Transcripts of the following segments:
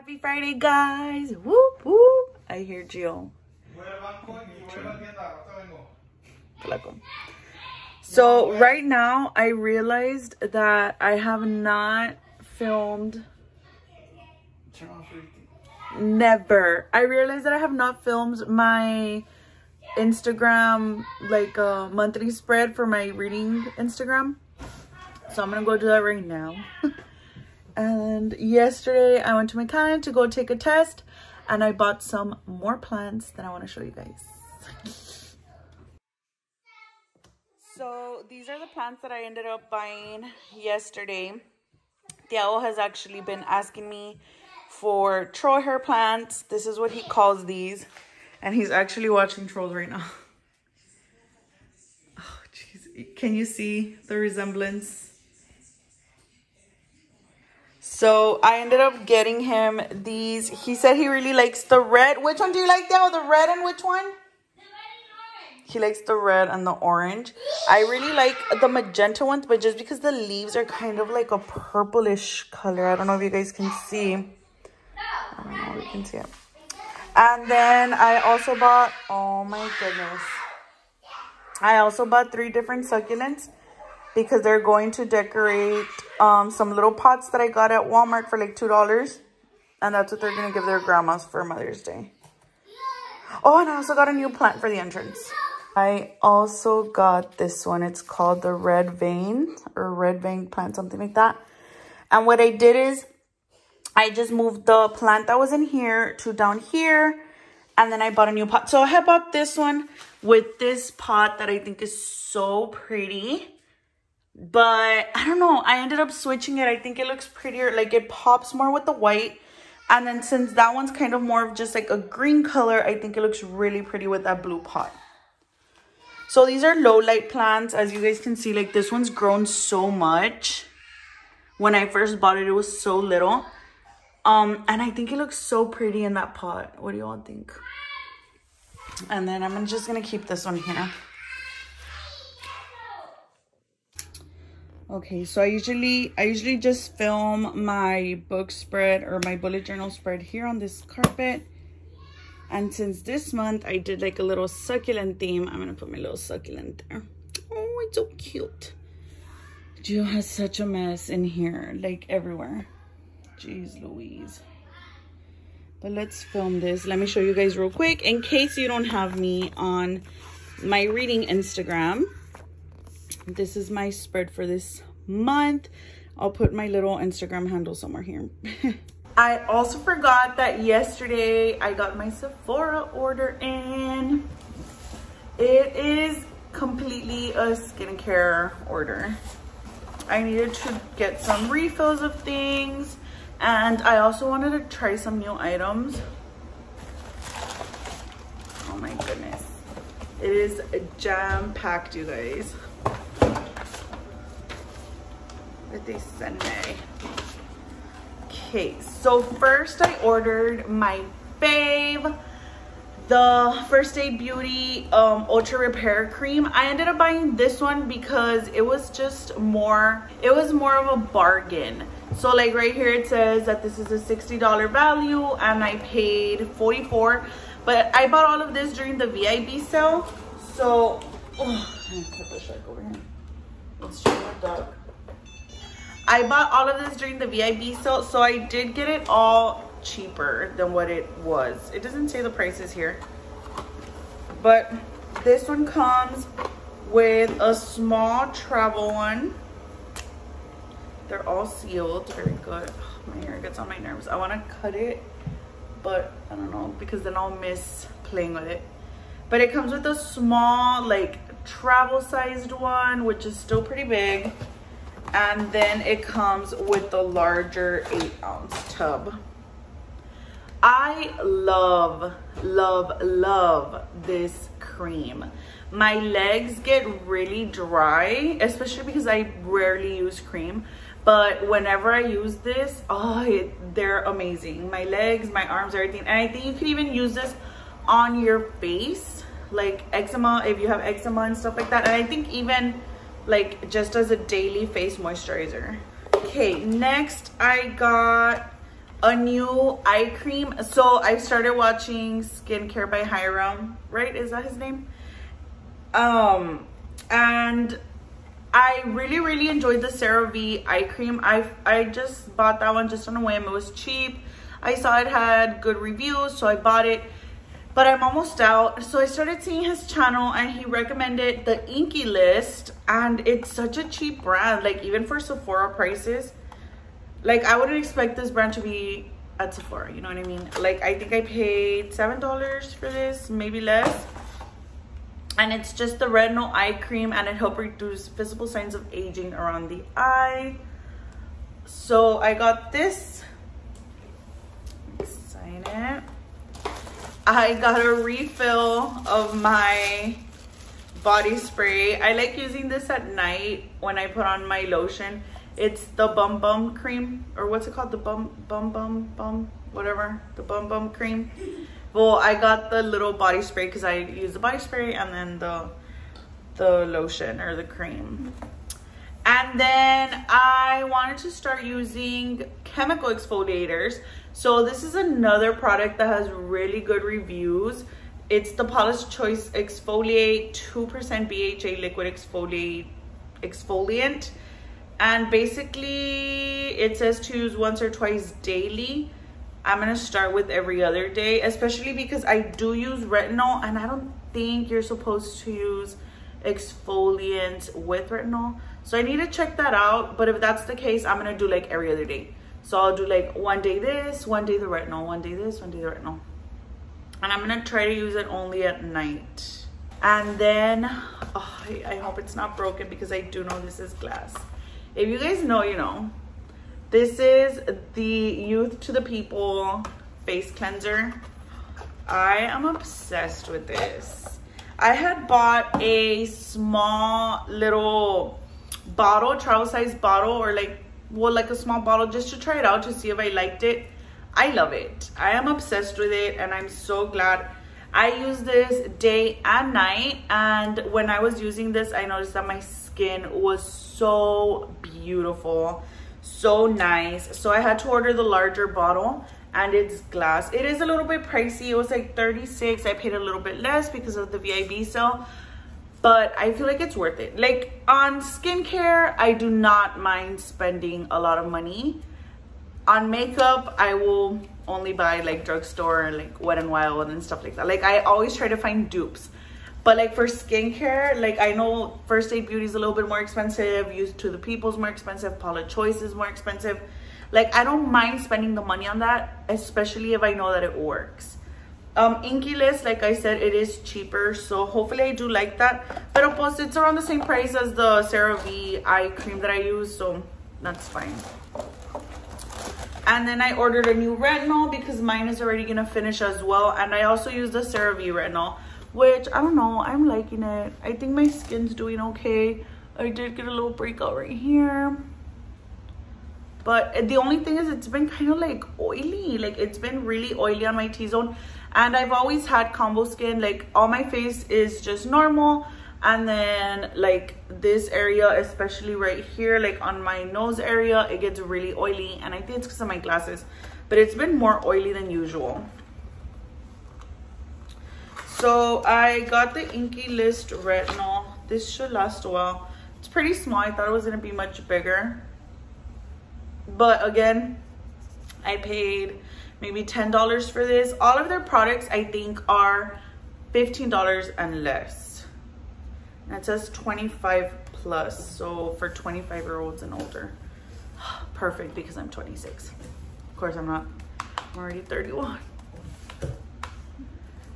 Happy Friday, guys. Whoop, whoop. I hear Gio. So right now, I realized that I have not filmed never i realized that i have not filmed my instagram like uh monthly spread for my reading instagram so i'm gonna go do that right now and yesterday i went to Mechanic to go take a test and i bought some more plants that i want to show you guys so these are the plants that i ended up buying yesterday Thiago has actually been asking me for troll hair plants. This is what he calls these. And he's actually watching trolls right now. Oh, jeez. Can you see the resemblance? So I ended up getting him these. He said he really likes the red. Which one do you like, Dale? The red and which one? He likes the red and the orange. I really like the magenta ones, but just because the leaves are kind of like a purplish color. I don't know if you guys can see. I don't know, we can see it. And then I also bought, oh my goodness. I also bought three different succulents because they're going to decorate um, some little pots that I got at Walmart for like $2. And that's what they're going to give their grandmas for Mother's Day. Oh, and I also got a new plant for the entrance. I also got this one. It's called the Red Vein or Red Vein plant, something like that. And what I did is I just moved the plant that was in here to down here. And then I bought a new pot. So I bought this one with this pot that I think is so pretty. But I don't know. I ended up switching it. I think it looks prettier. Like it pops more with the white. And then since that one's kind of more of just like a green color, I think it looks really pretty with that blue pot. So these are low light plants. As you guys can see, like this one's grown so much. When I first bought it, it was so little. Um, and I think it looks so pretty in that pot. What do you all think? And then I'm just gonna keep this one here. Okay, so I usually I usually just film my book spread or my bullet journal spread here on this carpet. And since this month I did like a little succulent theme, I'm gonna put my little succulent there. Oh, it's so cute. Jill has such a mess in here, like everywhere. Jeez Louise. But let's film this. Let me show you guys real quick in case you don't have me on my reading Instagram. This is my spread for this month. I'll put my little Instagram handle somewhere here. I also forgot that yesterday I got my Sephora order in. It is completely a skincare order. I needed to get some refills of things and I also wanted to try some new items. Oh my goodness. It is jam-packed, you guys. Send me? Okay, so first I ordered my fave the First Aid Beauty um, Ultra Repair Cream. I ended up buying this one because it was just more, it was more of a bargain. So like right here it says that this is a $60 value and I paid 44 But I bought all of this during the VIB sale. So, oh, put the shark over here. Let's show the dog. I bought all of this during the VIB sale. So I did get it all cheaper than what it was. It doesn't say the prices here. But this one comes with a small travel one. They're all sealed, very good. My hair gets on my nerves. I wanna cut it, but I don't know, because then I'll miss playing with it. But it comes with a small, like, travel sized one, which is still pretty big. And then it comes with the larger eight ounce tub. I love, love, love this cream. My legs get really dry, especially because I rarely use cream. But whenever I use this, oh, it, they're amazing. My legs, my arms, everything. And I think you can even use this on your face, like eczema, if you have eczema and stuff like that. And I think even like just as a daily face moisturizer. Okay, next I got a new eye cream. So I started watching Skincare by Hyram, right? Is that his name? Um, and I really, really enjoyed the CeraVe eye cream. I I just bought that one just on a whim. It was cheap. I saw it had good reviews, so I bought it. But I'm almost out. So I started seeing his channel and he recommended the Inkey List. And it's such a cheap brand, like even for Sephora prices. Like I wouldn't expect this brand to be at Sephora, you know what I mean? Like I think I paid $7 for this, maybe less and it's just the retinol eye cream and it helps reduce visible signs of aging around the eye so i got this sign it i got a refill of my body spray. I like using this at night when i put on my lotion. It's the bum bum cream or what's it called? The bum bum bum bum whatever. The bum bum cream. Well i got the little body spray because i use the body spray and then the the lotion or the cream. And then i wanted to start using chemical exfoliators so this is another product that has really good reviews it's the Paula's Choice Exfoliate 2% BHA liquid exfoliate exfoliant and basically it says to use once or twice daily I'm gonna start with every other day, especially because I do use retinol and I don't think you're supposed to use exfoliants with retinol. So I need to check that out. But if that's the case, I'm gonna do like every other day. So I'll do like one day this, one day the retinol, one day this, one day the retinol. And I'm gonna try to use it only at night. And then, oh, I, I hope it's not broken because I do know this is glass. If you guys know, you know. This is the Youth to the People face cleanser. I am obsessed with this. I had bought a small little bottle, travel size bottle or like, well, like a small bottle just to try it out to see if I liked it. I love it. I am obsessed with it and I'm so glad. I use this day and night and when I was using this, I noticed that my skin was so beautiful so nice so i had to order the larger bottle and it's glass it is a little bit pricey it was like 36 i paid a little bit less because of the vib sale but i feel like it's worth it like on skincare i do not mind spending a lot of money on makeup i will only buy like drugstore like wet and wild and stuff like that like i always try to find dupes but like for skincare, like I know First Aid Beauty is a little bit more expensive. Youth to the People's more expensive. Paula Choice is more expensive. Like I don't mind spending the money on that, especially if I know that it works. Um, Inkey List, like I said, it is cheaper. So hopefully I do like that. But plus it's around the same price as the CeraVe eye cream that I use. So that's fine. And then I ordered a new retinol because mine is already to finish as well. And I also use the CeraVe retinol which I don't know. I'm liking it. I think my skin's doing okay. I did get a little breakout right here. But the only thing is it's been kind of like oily. Like it's been really oily on my T-zone. And I've always had combo skin. Like all my face is just normal. And then like this area, especially right here, like on my nose area, it gets really oily. And I think it's because of my glasses. But it's been more oily than usual. So I got the Inkey List Retinol. This should last a while. It's pretty small. I thought it was to be much bigger. But again, I paid maybe $10 for this. All of their products, I think, are $15 and less. And it says 25 plus, so for 25 year olds and older. Perfect because I'm 26. Of course, I'm not. I'm already 31.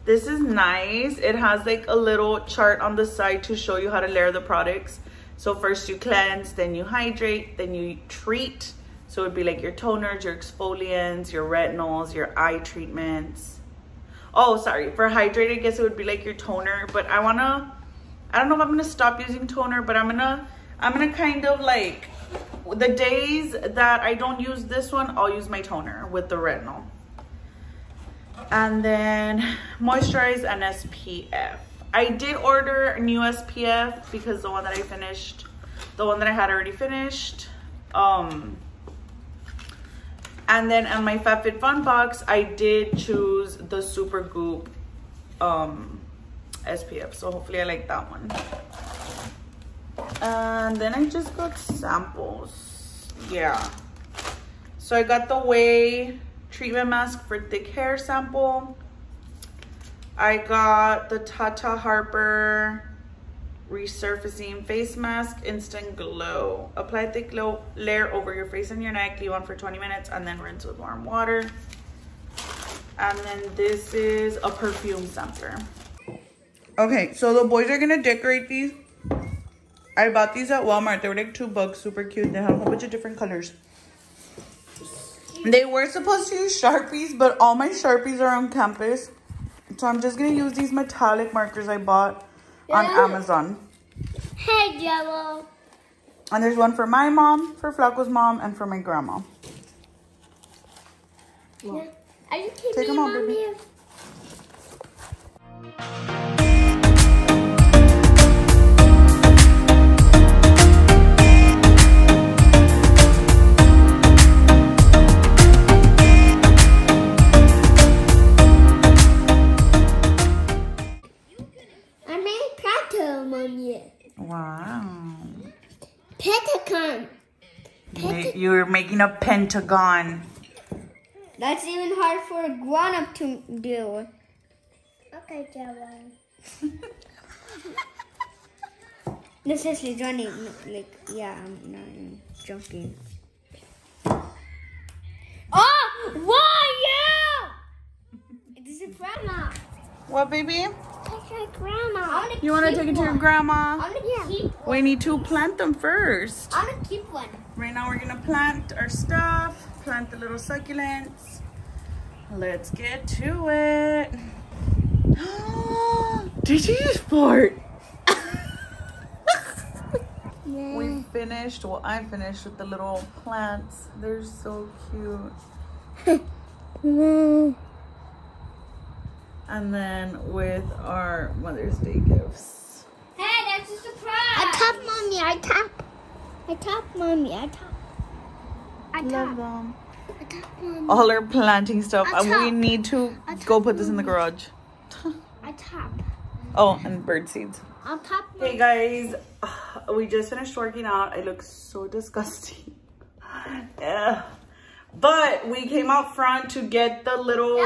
This is nice. It has like a little chart on the side to show you how to layer the products. So first you cleanse, then you hydrate, then you treat. So it would be like your toners, your exfoliants, your retinols, your eye treatments. Oh, sorry. For hydrate, I guess it would be like your toner. But I wanna, I don't know if I'm gonna stop using toner, but I'm gonna, I'm gonna kind of like, the days that I don't use this one, I'll use my toner with the retinol and then moisturize and SPF. I did order a new SPF because the one that I finished, the one that I had already finished, um, And then on my FabFitFun box, I did choose the Supergoop um, SPF. So hopefully I like that one. And then I just got samples. Yeah. So I got the Ouai treatment mask for thick hair sample. I got the Tata Harper resurfacing face mask instant glow. Apply thick glow layer over your face and your neck leave on for 20 minutes and then rinse with warm water. And then this is a perfume sampler okay so the boys are gonna decorate these. I bought these at walmart. They were like two bucks super cute. They have a whole bunch of different colors. They were supposed to use sharpies but all my sharpies are on campus. So i'm just gonna use these metallic markers i bought on Amazon. Hey, Jello. And there's one for my mom, for Flaco's mom, and for my grandma. Yeah. Are you kidding Take me, them out, baby. Pentagon. Ma- You're making a pentagon. That's even hard for a grown up to do. Okay, Jello. this is is running like yeah, I'm not even joking. Oh, why you? This is grandma. What, baby? Take your grandma. You want to take it to your grandma? I'm gonna keep. We need to plant them first. I'm gonna keep one. Right now, we're going to plant our stuff, plant the little succulents. Let's get to it. Did you just fart? We finished, well, I finished with the little plants. They're so cute. And then with our Mother's Day gifts. Hey, that's a surprise. I tap mommy. I tap. I tap mommy. I tap. I tap. them. I tap mommy. All our planting stuff. And we need to I go put this in the garage. I tap. Oh, and bird seeds. I'll tap Hey guys, we just finished working out. I look so disgusting. Ugh. But we came out front to get the little...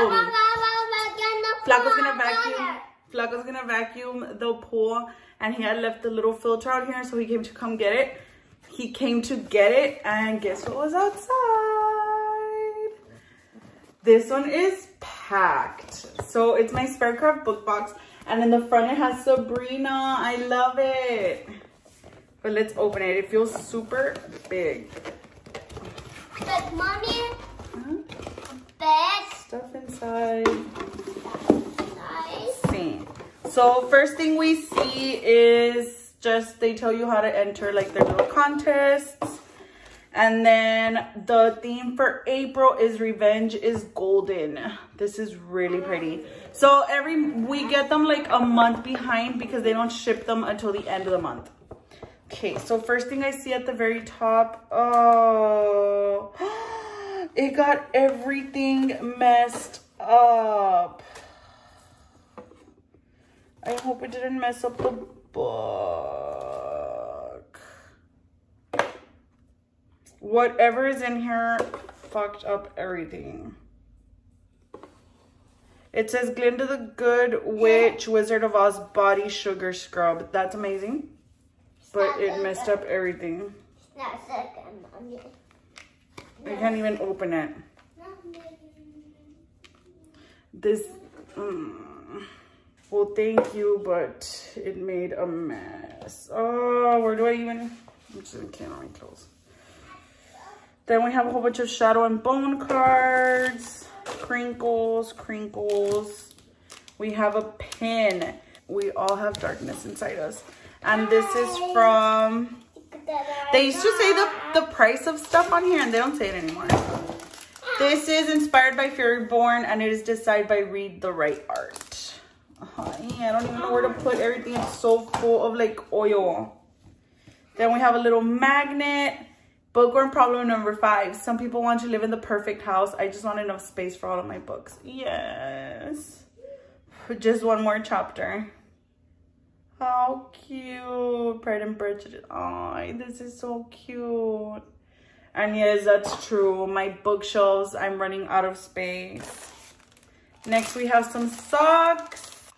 Flaco's gonna vacuum. Flaco's gonna vacuum the pool, and he had left the little filter out here, so he came to come get it. He came to get it, and guess what was outside? This one is packed. So it's my Spearcraft book box, and in the front it has Sabrina. I love it. But let's open it. It feels super big. Mommy, Huh? bed, Stuff inside. nice. see. So first thing we see is just they tell you how to enter like their little contests. And then the theme for April is revenge is golden. This is really pretty. So every we get them like a month behind because they don't ship them until the end of the month. Okay, so first thing I see at the very top, oh, it got everything messed up. I hope it didn't mess up the book. Whatever is in here fucked up everything. It says Glinda the Good Witch Wizard of Oz Body Sugar Scrub. That's amazing. But it messed up everything. Not second, mommy. I can't even open it. This, mm, well, thank you, but it made a mess. Oh, where do I even, I'm just gonna can my clothes. Then we have a whole bunch of shadow and bone cards, crinkles, crinkles. We have a pin. We all have darkness inside us. And this is from, they used to say the, the price of stuff on here and they don't say it anymore. This is inspired by Furyborn and it is designed by Read the Right Art. Honey, I don't even know where to put everything. It's so full of like oil. Then we have a little magnet, Bookworm problem number five. Some people want to live in the perfect house. I just want enough space for all of my books. Yes. Just one more chapter. How cute. Pride and Prejudice. Oh, this is so cute. And yes, that's true. My bookshelves, I'm running out of space. Next, we have some socks.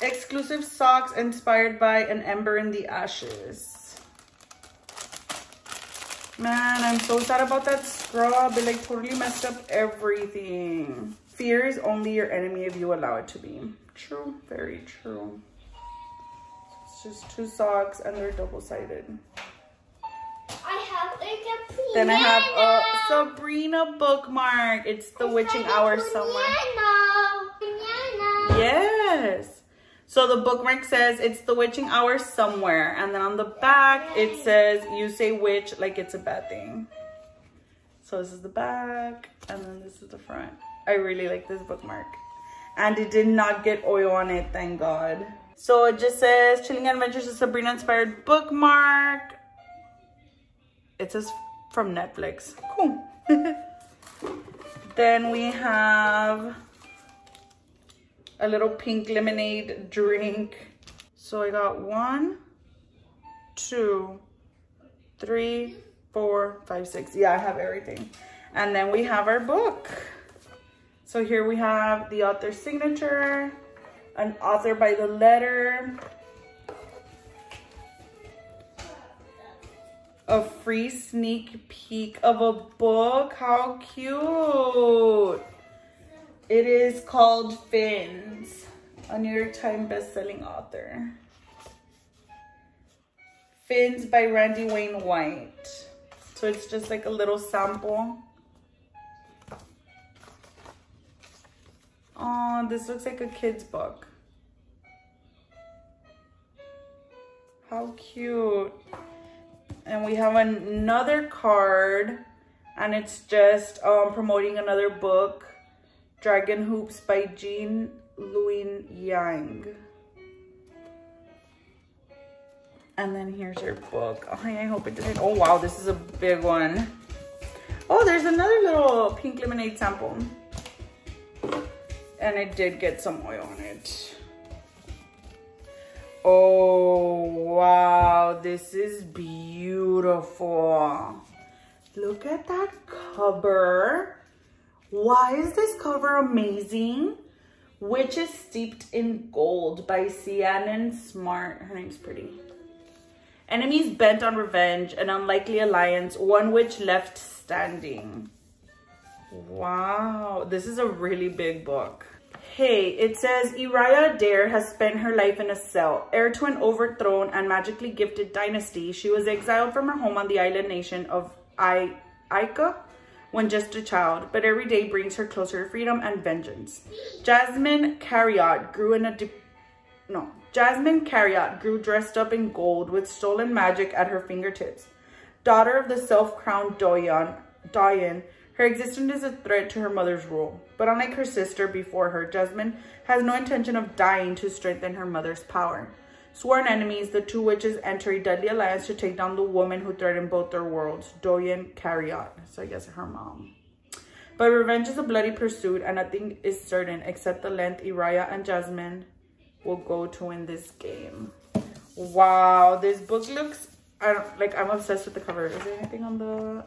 Exclusive socks inspired by an ember in the ashes. Man, I'm so sad about that scrub. It like totally messed up everything. Fear is only your enemy if you allow it to be. True, very true. It's just two socks and they're double-sided. I have like a piano. Then I have a Sabrina bookmark. It's the witching hour somewhere. Piano. Yes. So the bookmark says it's the witching hour somewhere. And then on the back, it says you say witch like it's a bad thing. So this is the back and then this is the front. I really like this bookmark. And it did not get oil on it, thank God. So it just says Chilling Adventures of Sabrina inspired bookmark. It says from Netflix. Cool. then we have a little pink lemonade drink. So I got one, two, three, four, five, six. Yeah, I have everything. And then we have our book. So here we have the author's signature, an author by the letter, a free sneak peek of a book. How cute. It is called Fins, a New York Times bestselling author. Fins by Randy Wayne White. So it's just like a little sample. Oh, this looks like a kid's book. How cute. And we have another card and it's just um, promoting another book Dragon Hoops by Gene Luen Yang. And then here's your book. Oh, I hope it didn't. Oh, wow, this is a big one. Oh, there's another little pink lemonade sample. And it did get some oil on it. Oh, wow, this is beautiful. Look at that cover. Why is this cover amazing? Witches Steeped in Gold by Ciannon Smart. Her name's pretty. Enemies bent on revenge, an unlikely alliance, one witch left standing. Wow, this is a really big book. Hey, it says Iraya Adair has spent her life in a cell. Heir to an overthrown and magically gifted dynasty, she was exiled from her home on the island nation of I Ica when just a child, but every day brings her closer to freedom and vengeance. Jasmine Cariot grew in a no. Jasmine Cariot grew dressed up in gold with stolen magic at her fingertips. Daughter of the self-crowned Doyen, Doyen, her existence is a threat to her mother's rule. But unlike her sister before her, Jasmine has no intention of dying to strengthen her mother's power. Sworn enemies, the two witches enter a deadly alliance to take down the woman who threatened both their worlds, Doyen Cariot. So I guess her mom. But revenge is a bloody pursuit and nothing is certain except the length Iraya and Jasmine will go to in this game. Wow, this book looks, I don't, like I'm obsessed with the cover. Is there anything on the,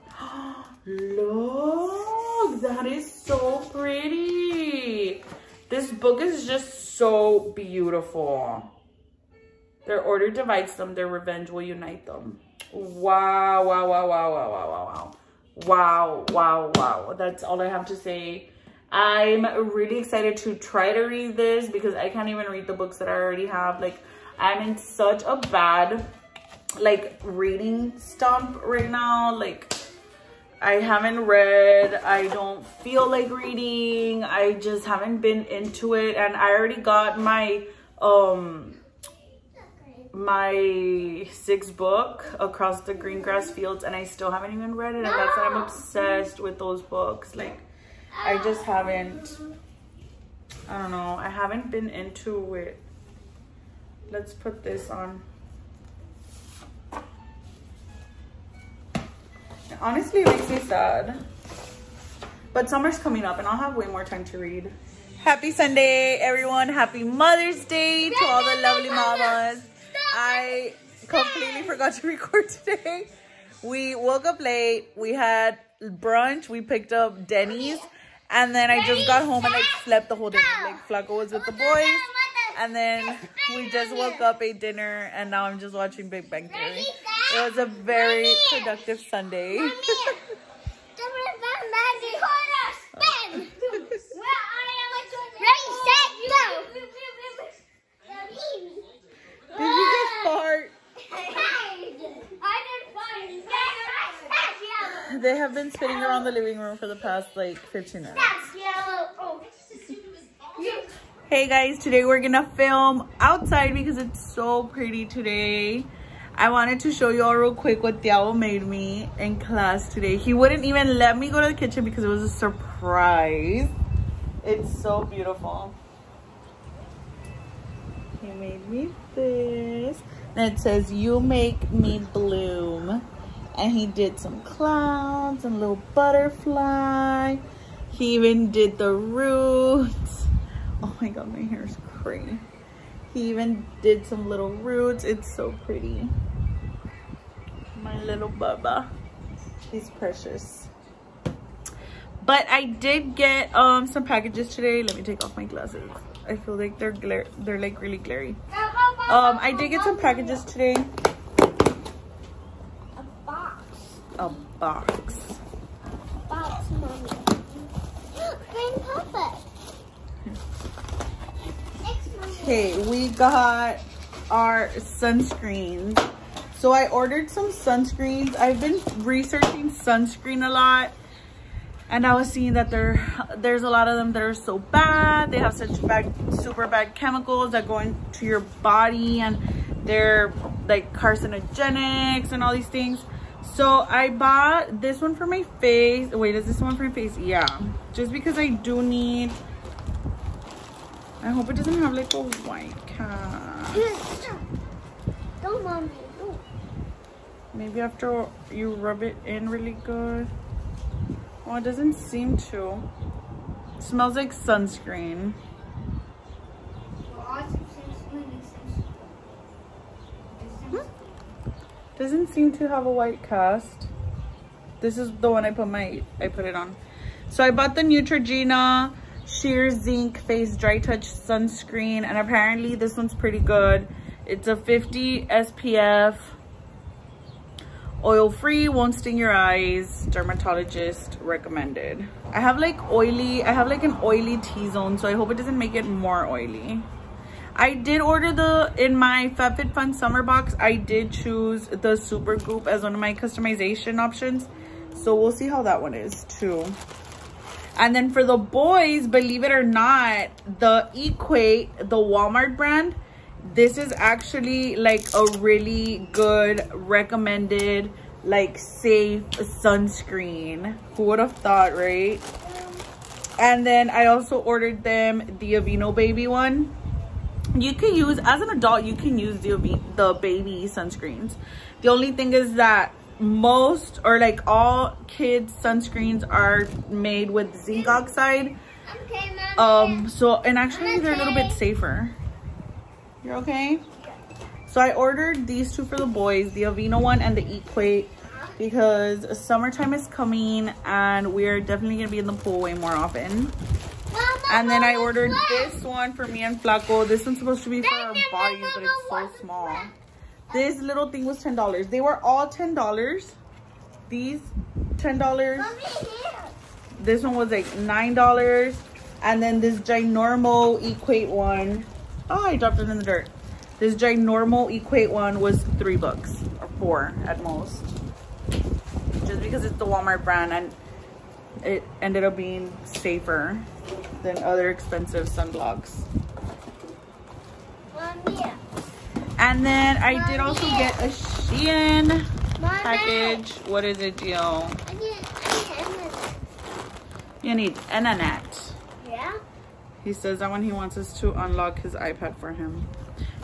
look, that is so pretty. This book is just so beautiful. Their order divides them, their revenge will unite them. Wow, wow, wow, wow, wow, wow, wow, wow. Wow, wow, wow. That's all I have to say. I'm really excited to try to read this because I can't even read the books that I already have. Like, I'm in such a bad, like, reading stump right now. Like, I haven't read. I don't feel like reading. I just haven't been into it. And I already got my, um, my sixth book across the green grass fields and I still haven't even read it and that's why I'm obsessed with those books like I just haven't I don't know I haven't been into it let's put this on Honestly, it makes me sad. But summer's coming up and I'll have way more time to read. Happy Sunday, everyone. Happy Mother's Day to all the lovely mamas. I completely forgot to record today. We woke up late. We had brunch. We picked up Denny's. And then I just got home and like slept the whole day. Like Flaco was with the boys. And then we just woke up, ate dinner, and now I'm just watching Big Bang Theory. It was a very productive Sunday. Did you just fart? They have been sitting around the living room for the past like 15 minutes. Hey guys, today we're gonna film outside because it's so pretty today. I wanted to show you all real quick what Thiago made me in class today. He wouldn't even let me go to the kitchen because it was a surprise. It's so beautiful. He made me this. And it says, you make me bloom. And he did some clouds and little butterfly. He even did the roots. Oh my God, my hair is crazy. He even did some little roots. It's so pretty. My little Bubba. He's precious. But I did get um some packages today. Let me take off my glasses. I feel like they're glare they're like really glary. Um I did get some packages today. A box. A box. Box, mommy. Okay, we got our sunscreens. So I ordered some sunscreens. I've been researching sunscreen a lot. And I was seeing that there, there's a lot of them that are so bad. They have such bad, super bad chemicals that go into your body and they're like carcinogenics and all these things. So I bought this one for my face. Wait, is this one for my face? Yeah. Just because I do need I hope it doesn't have like a white cast. Don't, mommy. Maybe after you rub it in really good. Oh, it doesn't seem to. It smells like sunscreen. Hmm? Doesn't seem to have a white cast. This is the one I put my I put it on. So I bought the Neutrogena sheer zinc face dry touch sunscreen and apparently this one's pretty good. It's a 50 spf oil free won't sting your eyes dermatologist recommended. I have like oily i have like an oily t-zone so i hope it doesn't make it more oily. I did order the in my fabfitfun summer box i did choose the Supergoop as one of my customization options. So we'll see how that one is too and then for the boys, believe it or not, the Equate, the Walmart brand, this is actually like a really good recommended like safe sunscreen. Who would have thought, right? And then I also ordered them the Aveeno baby one. You can use, as an adult, you can use the, the baby sunscreens. The only thing is that most or like all kids sunscreens are made with zinc oxide. Um so and actually they're a little bit safer. You're okay? So i ordered these two for the boys the aveeno one and the equate because summertime is coming and we're definitely gonna be in the pool way more often. And then i ordered this one for me and flaco. This one's supposed to be for our bodies but it's so small this little thing was $10. They were all $10. These, $10. This one was like $9. And then this ginormo equate one. Oh, I dropped it in the dirt. This ginormo equate one was three bucks or four at most. Just because it's the Walmart brand and it ended up being safer than other expensive sunblocks. And then I did also get a Shein package. What is it, Gio? You need internet. Yeah? He says that when he wants us to unlock his iPad for him.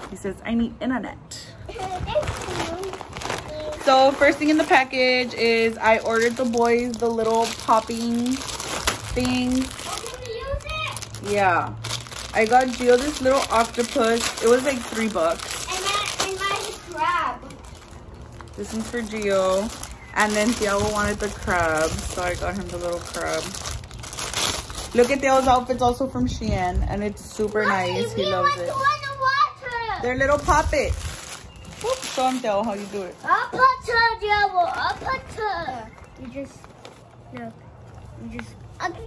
He says, I need internet. so So first thing in the package is I ordered the boys the little popping things. Yeah. I got Gio this little octopus. It was like three bucks. And that and my crab. This one's for Gio. And then Thiago wanted the crab, so I got him the little crab. Look at Theo's outfits also from Shein, and it's super nice. He loves it. They're little poppets. Whoop, show him Theo how you do it. Up to Diablo, up to. You just look. You just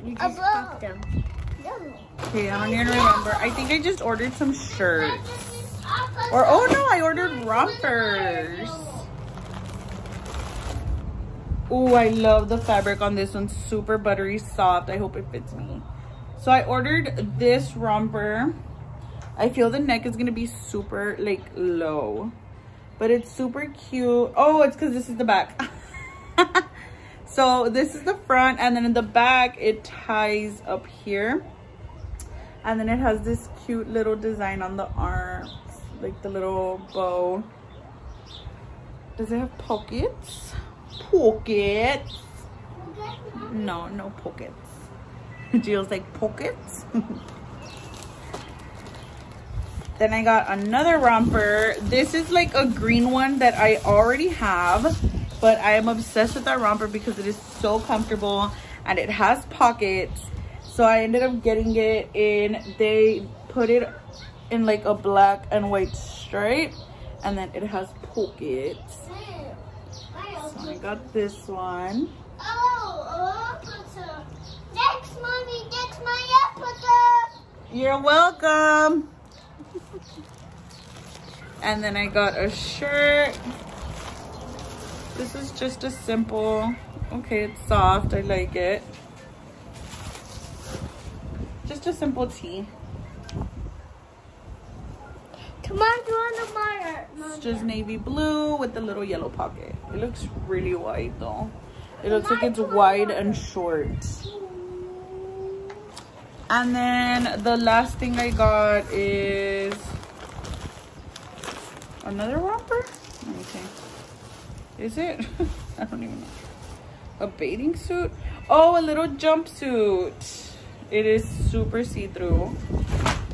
you just pop them. Okay, I don't even remember. I think I just ordered some shirts. Or, oh no, I ordered rompers. Oh, I love the fabric on this one. Super buttery soft. I hope it fits me. So I ordered this romper. I feel the neck is going to be super like low. But it's super cute. Oh, it's because this is the back. so this is the front. And then in the back, it ties up here. And then it has this cute little design on the arms. Like the little bow. Does it have pockets? Pockets. No, no pockets. Jill's like pockets. then I got another romper. This is like a green one that I already have, but I am obsessed with that romper because it is so comfortable and it has pockets. So I ended up getting it in, they put it in like a black and white stripe and then it has pockets. Got this one. Oh, Next, mommy, next my apple. You're welcome. and then I got a shirt. This is just a simple, okay, it's soft, I like it. Just a simple tee. It's just navy blue with the little yellow pocket. It looks really wide though. It looks like it's wide and short. And then the last thing I got is another romper. Let me see. Is it? I don't even know. A bathing suit? Oh, a little jumpsuit. It is super see-through. Right now? Que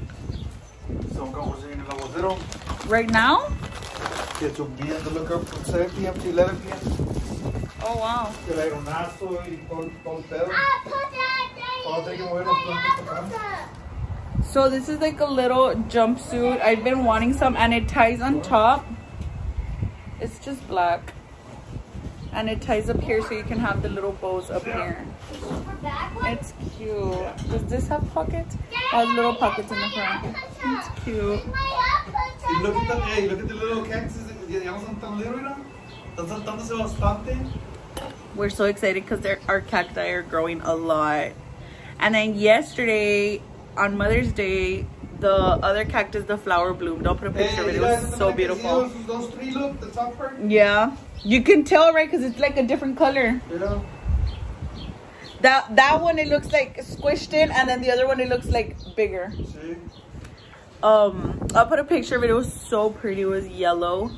subían to look up from 7 p.m. to 11 now? Oh, wow. Que el aeronazo y todo, todo el pedo. Ah, put that Vamos a tener que mover los platos para acá. So this is like a little jumpsuit. I've been wanting some and it ties on top. It's just black. And it ties up here so you can have the little bows up here. It's cute. Does this have pockets? It has little pockets in the front. It's cute. Y look at the, hey, eh, look at the little cactuses. Ya no son tan little, mira. Están saltándose bastante. We're so excited because our cacti are growing a lot. And then yesterday, on Mother's Day, the other cactus, the flower bloomed. I'll put a picture eh, of it. It was so beautiful. Those three look, the top part. Yeah. You can tell, right? Because it's like a different color. Yeah. That that one, it looks like squished in. And then the other one, it looks like bigger. See? Um, I'll put a picture of it. It was so pretty. It was yellow.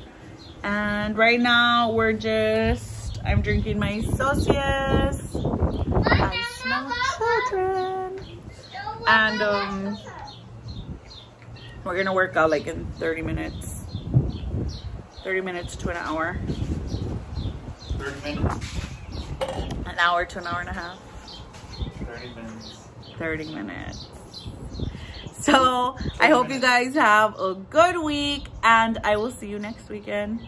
And right now, we're just... I'm drinking my Celsius. I smell children. And um, we're gonna work out like in 30 minutes. 30 minutes to an hour. 30 minutes. An hour to an hour and a half. 30 minutes. 30 minutes. So I hope you guys have a good week and I will see you next weekend.